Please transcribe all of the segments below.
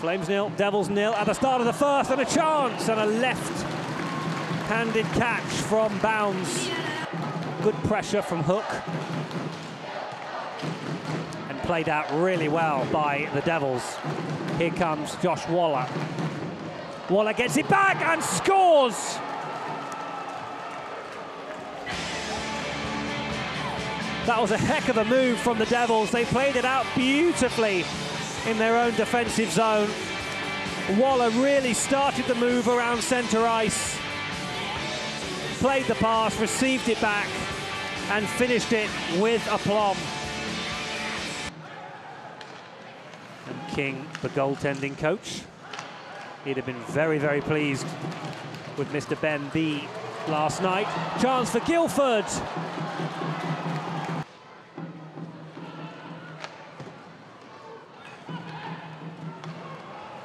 Flames nil, Devils nil at the start of the first, and a chance, and a left-handed catch from Bowns. Good pressure from Hook. And played out really well by the Devils. Here comes Josh Waller. Waller gets it back and scores! That was a heck of a move from the Devils. They played it out beautifully in their own defensive zone. Waller really started the move around centre ice, played the pass, received it back, and finished it with aplomb. And King, the goaltending coach, he'd have been very, very pleased with Mr. Ben B last night. Chance for Guildford.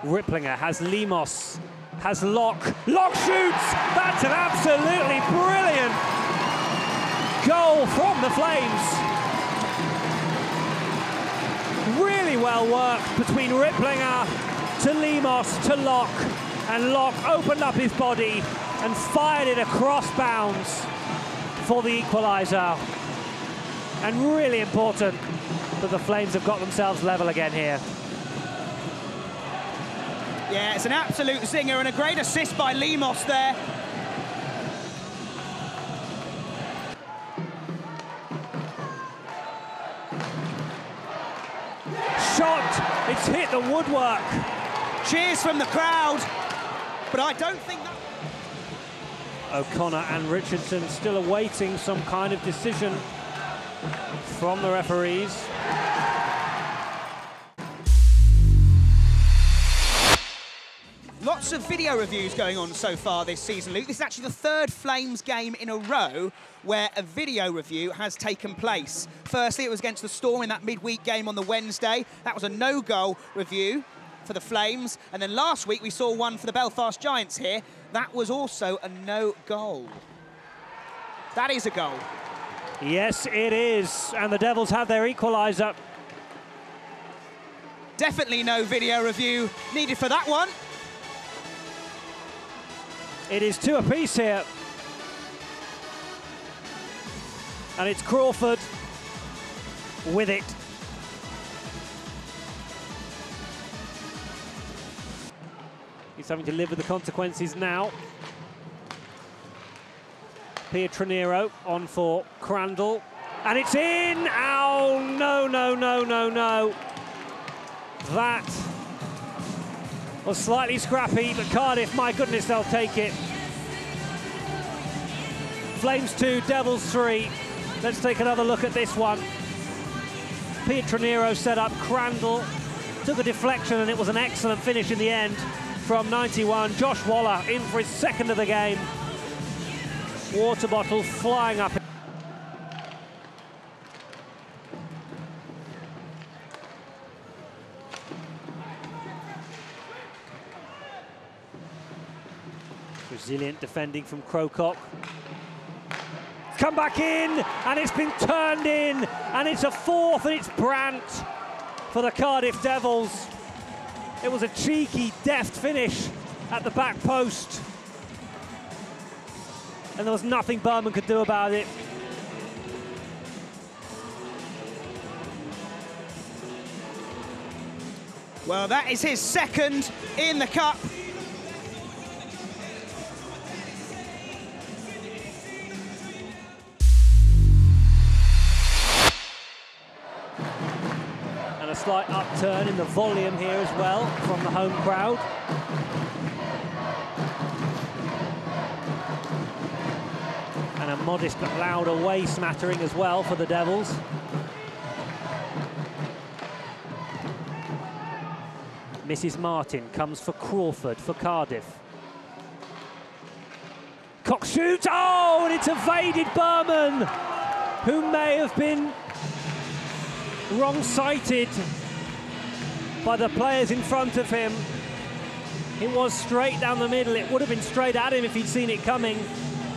Ripplinger has Lemos, has Locke. Locke shoots! That's an absolutely brilliant goal from the Flames. Really well worked between Ripplinger to Lemos to Locke. And Locke opened up his body and fired it across Bowns for the equaliser. And really important that the Flames have got themselves level again here. Yeah, it's an absolute zinger and a great assist by Lemos there. Shot! It's hit the woodwork. Cheers from the crowd, but I don't think that... O'Connor and Richardson still awaiting some kind of decision from the referees. Lots of video reviews going on so far this season, Luke. This is actually the third Flames game in a row where a video review has taken place. Firstly, it was against the Storm in that midweek game on the Wednesday. That was a no-goal review for the Flames. And then last week, we saw one for the Belfast Giants here. That was also a no-goal. That is a goal. Yes, it is. And the Devils have their equaliser. Definitely no video review needed for that one. It is two apiece here. And it's Crawford with it. He's having to live with the consequences now. Pietranero on for Crandall. And it's in! Oh, no, no, no, no, no. That was slightly scrappy, but Cardiff, my goodness, they'll take it. Flames 2, Devils 3. Let's take another look at this one. Pietranero set up Crandall, took a deflection, and it was an excellent finish in the end from 91. Josh Waller in for his second of the game. Water bottle flying up. Resilient defending from Crowcock. Come back in, and it's been turned in, and it's a fourth, and it's Brandt for the Cardiff Devils. It was a cheeky, deft finish at the back post. And there was nothing Berman could do about it. Well, that is his second in the Cup. Slight upturn in the volume here as well from the home crowd. And a modest but loud away smattering as well for the Devils. Mrs. Martin comes for Crawford for Cardiff. Cox shoots, oh, and it's evaded Berman, who may have been wrong-sighted by the players in front of him. It was straight down the middle. It would have been straight at him if he'd seen it coming.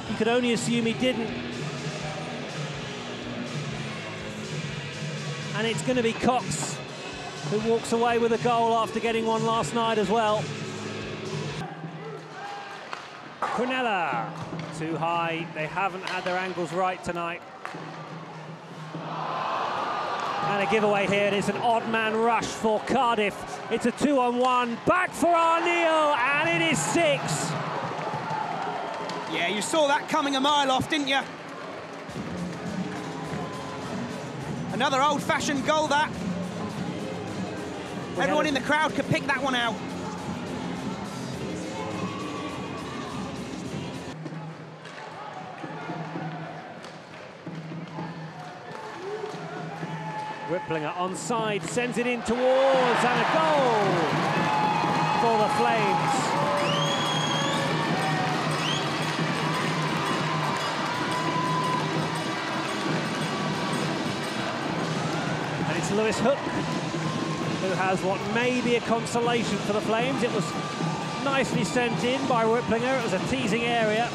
You could only assume he didn't. And it's going to be Cox who walks away with a goal after getting one last night as well. Quinella, too high. They haven't had their angles right tonight. And a giveaway here. It is an odd man rush for Cardiff. It's a two on one. Back for Arneal, and it is six. Yeah, you saw that coming a mile off, didn't you? Another old-fashioned goal, that. Everyone in the crowd could pick that one out. Ripplinger onside, sends it in towards, and a goal for the Flames. And it's Lewis Hook who has what may be a consolation for the Flames. It was nicely sent in by Ripplinger. It was a teasing area.